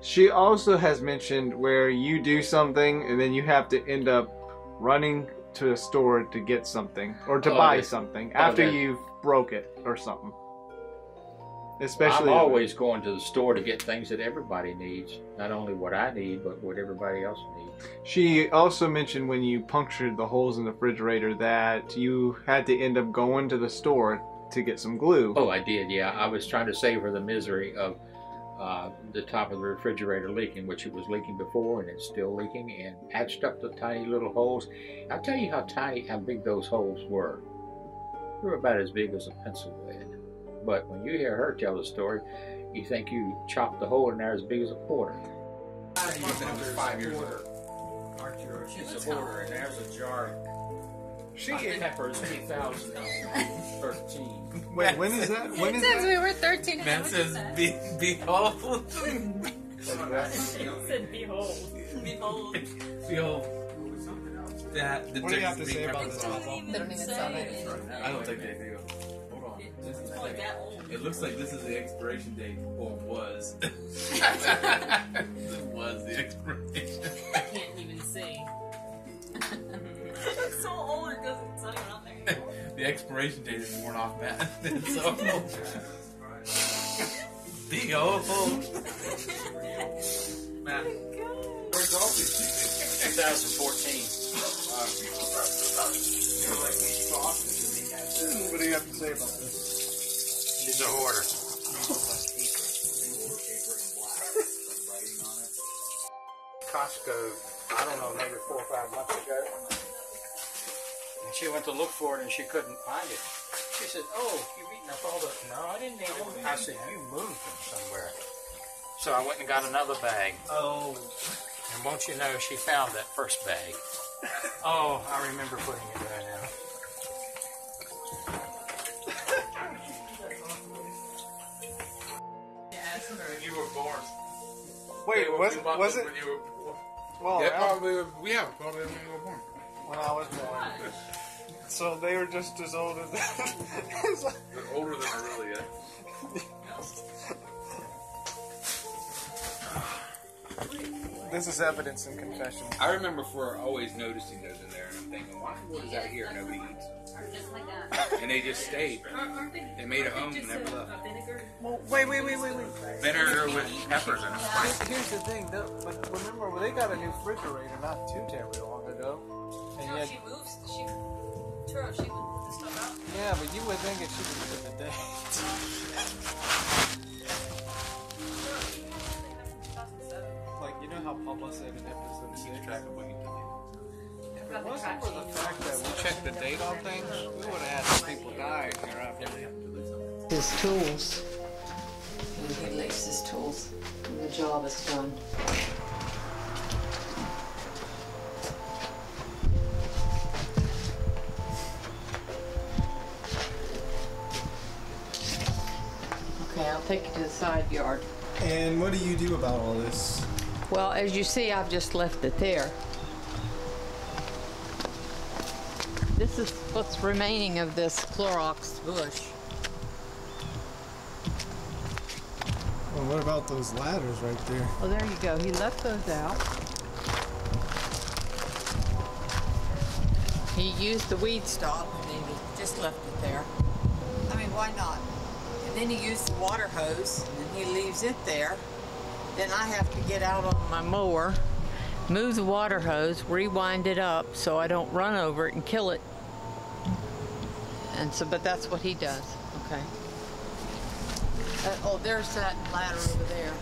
She also has mentioned where you do something and then you have to end up running to a store to get something or to Oh, buy that- something oh, after you've broke it or something. Especially I'm always going to the store to get things that everybody needs. Not only what I need, but what everybody else needs. She also mentioned when you punctured the holes in the refrigerator that you had to end up going to the store to get some glue. Oh, I did, yeah. I was trying to save her the misery of uh, the top of the refrigerator leaking, which it was leaking before and it's still leaking, and patched up the tiny little holes. I'll tell you how tiny, how big those holes were. They were about as big as a pencil lead. But when you hear her tell the story, you think you chopped the hole in there as big as a quarter. It was five years old. Aren't you? She's a hoarder, and there's a jar. She of peppers 2013. Wait, when is that? When is Since that? we were 13 and Man says, be, behold. said behold. Behold. behold. That the What do you have to say about this? sauce. They don't even sell that. I don't think they do. Hold on. This is like, it looks like this is the expiration date, or was. it was the expiration. Expiration date is worn off, Matt. so. Behold. Matt. Where's all these things? 2014. What do you have to say about this? She's a hoarder. Costco, I don't know, maybe four or five months ago. And she went to look for it and she couldn't find it. She said, Oh, you've eaten up all the. No, I didn't eat them. I said, You moved them somewhere. So I went and got another bag. Oh, And won't you know, she found that first bag. Oh, I remember putting it there now. When you were born. wait, They were- was we was it? When you were. Well, yeah, probably. We have probably when you were born. when I was born. So they were just as old as. They're older than I really am. this is evidence in confession. I remember for always noticing those in there, and I'm thinking, why what is that here? Nobody eats them. Like. And they just stayed. They made a home and never left. Well, wait, wait, wait, wait, wait. Vinegar with peppers and spice. Here's the thing, though, but remember they got a new refrigerator not too terribly long ago, and No, yet, she moves. She, Turo, she would put the stuff out. yeah, but you would think it should be in the day. Like you know how Papa said in episode six. track of what you do. If it wasn't for the fact that we checked the date on things, we would have had some people die here after. his tools. And he leaves his tools And the job is done. Take you to the side yard. And what do you do about all this? Well, as you see, I've just left it there. This is what's remaining of this Clorox bush. Well, what about those ladders right there? Oh, there you go. He left those out. He used the weed stop and then he just left it there. I mean, why not? Then he used the water hose and he leaves it there. Then I have to get out on my mower, move the water hose, rewind it up so I don't run over it and kill it. And so, but that's what he does. Okay. Uh, oh, there's that ladder over there.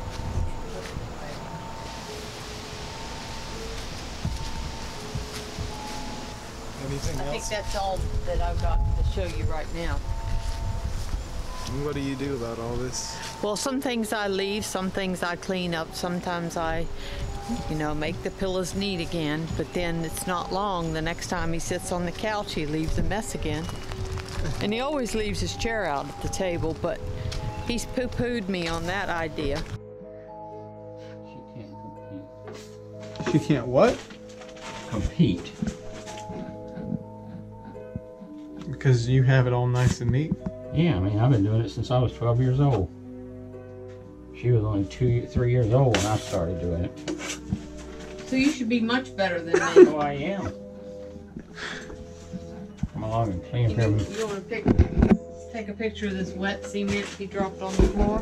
Anything I think that's all that I've got to show you right now. And what do you do about all this? Well, some things I leave, some things I clean up. Sometimes I, you know, make the pillows neat again, but then it's not long. The next time he sits on the couch, he leaves a mess again. And he always leaves his chair out at the table, but he's poo pooed me on that idea. She can't compete. She can't what? Compete. Because you have it all nice and neat. Yeah, I mean, I've been doing it since I was 12 years old. She was only two, three years old when I started doing it. So you should be much better than me. Oh, I am. Come along and clean You, for you want to pick, take a picture of this wet cement he dropped on the floor?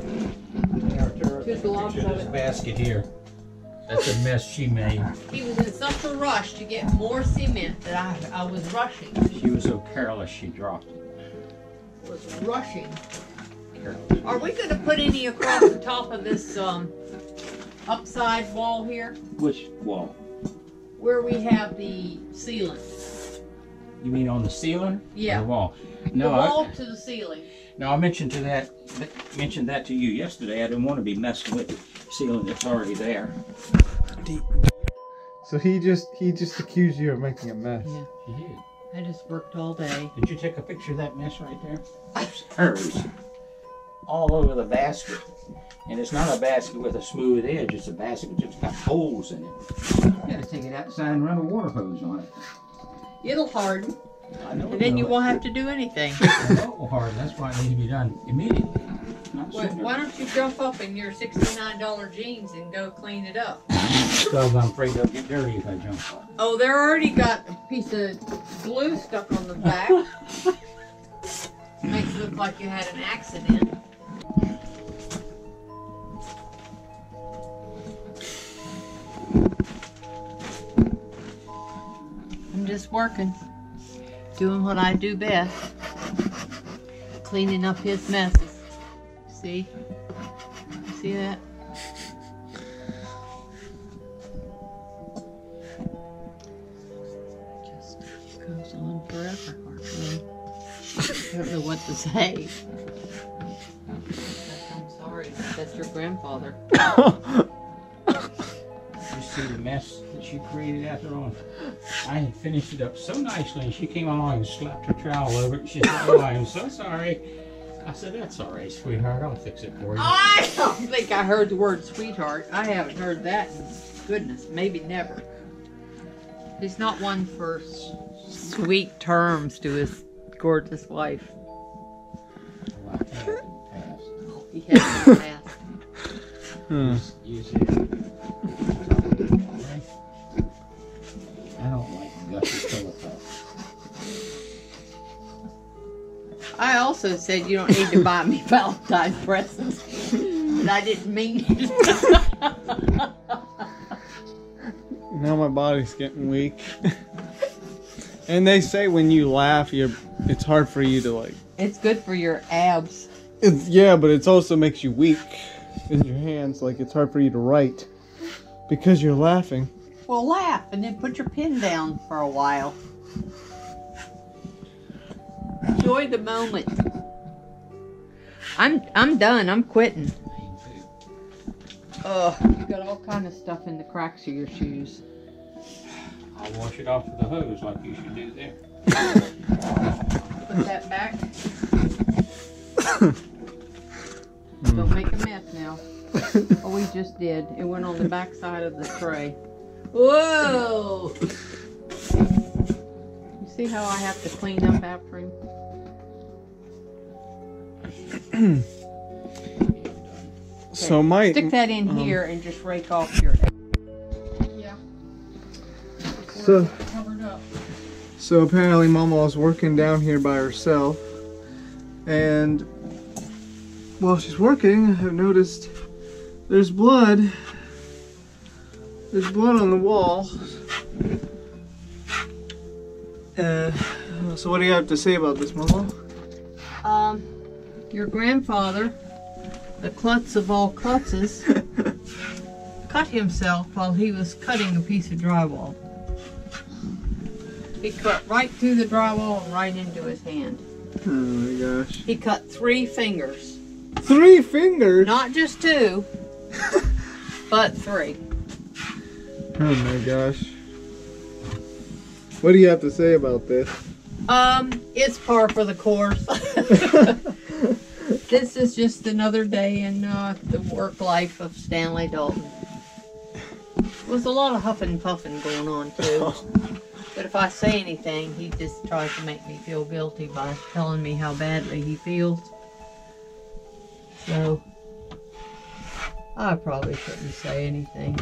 Two globs of it. basket here. That's a mess she made. He was in such a rush to get more cement that I, I was rushing. She was so careless she dropped it. Was rushing. Careless. Are we going to put any across the top of this um, upside wall here, Which wall? where we have the ceiling? You mean on the ceiling? Or Yeah. The wall. The No, I, wall to the ceiling. no, I mentioned to that mentioned that to you yesterday. I didn't want to be messing with the ceiling that's already there. So he just he just accused you of making a mess. Yeah. She did. I just worked all day. Did you take a picture of that mess right there? It's hers. All over the basket. And it's not a basket with a smooth edge, it's a basket that's got holes in it. You gotta take it outside and run a water hose on it. It'll harden, I know and then you will. won't have to do anything. I know it will harden, that's why it needs to be done immediately. Not Why, sooner. why don't you jump up in your $69 jeans and go clean it up? Because I'm afraid they'll get dirty if I jump on. Oh, they're already got a piece of glue stuck on the back. Makes it look like you had an accident. I'm just working, doing what I do best, cleaning up his messes. See? See that? just goes on forever. Harper. I don't know what to say. I'm sorry. That's your grandfather. You see the mess that she created after all. I had finished it up so nicely, and she came along and slapped her trowel over it. And she said, "Oh, I am so sorry." I said, "That's all right, sweetheart. I'll fix it for you." I don't think I heard the word sweetheart. I haven't heard that in goodness, maybe never. He's not one for s- sweet terms to his gorgeous wife. Well, I had it in the past. He has in the past. Hmm. You I also said you don't need to buy me Valentine's presents, but I didn't mean it. Now my body's getting weak. and they say when you laugh, you're it's hard for you to like. it's good for your abs. It's, yeah, but it also makes you weak in your hands. Like it's hard for you to write because you're laughing. Well, laugh and then put your pen down for a while. Enjoy the moment. I'm I'm done. I'm quitting. Ugh, you got all kind of stuff in the cracks of your shoes. I'll wash it off with a hose like you should do there. Put that back. Don't make a mess now. Oh, we just did. It went on the back side of the tray. Whoa! You see how I have to clean up after him? So my Stick that in um, here and just rake off your. Yeah. So- covered up. So apparently Mama was working down here by herself. And while she's working, I've noticed there's blood. There's blood on the wall. Uh, so what do you have to say about this, Mama? Um, your grandfather, the klutz of all klutzes, cut himself while he was cutting a piece of drywall. He cut right through the drywall and right into his hand. oh my gosh. He cut three fingers. Three fingers? Not just two, but three. Oh my gosh. What do you have to say about this? Um, it's par for the course. this is just another day in uh, the work life of Stanley Dalton. There's a lot of huffing and puffing going on too. But if I say anything, he just tries to make me feel guilty by telling me how badly he feels. So I probably shouldn't say anything.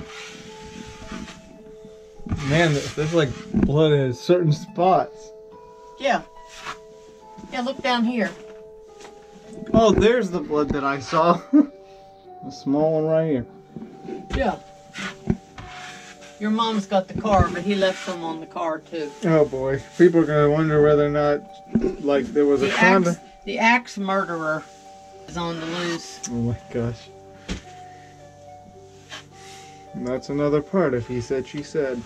Man, there's like blood in certain spots. Yeah. Yeah, look down here. Oh, there's the blood that I saw. the small one right here. Yeah. Your mom's got the car, but he left some on the car too. Oh boy, people are gonna wonder whether or not, like, there was a The condom. axe, the axe murderer is on the loose. Oh my gosh. And that's another part of he said, she said.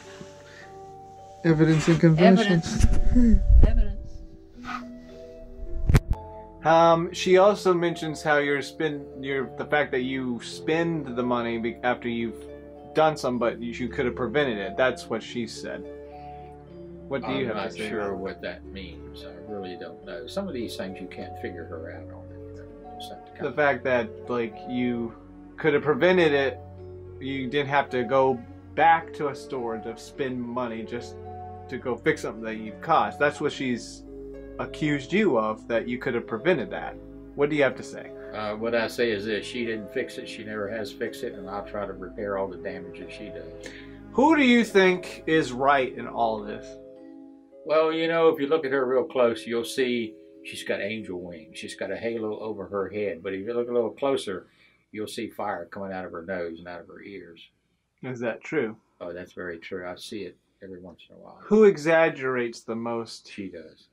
Evidence and confessions. Evidence. Um, she also mentions how you're spend your the fact that you spend the money after you've done some, but you, you could have prevented it. That's what she said. What do you I'm have not to say? sure about what that means. I really don't know. Some of these things you can't figure her out on. It. Just have to the fact that like you could have prevented it? You didn't have to go back to a store to spend money just to go fix something that you've caused. That's what she's accused you of. That you could have prevented that. What do you have to say? Uh, what I say is this: she didn't fix it. She never has fixed it, and I'll try to repair all the damage that she does. Who do you think is right in all this? Well, you know, if you look at her real close, you'll see she's got angel wings. She's got a halo over her head. But if you look a little closer, you'll see fire coming out of her nose and out of her ears. Is that true? Oh, that's very true. I see it every once in a while. Who exaggerates the most? She does.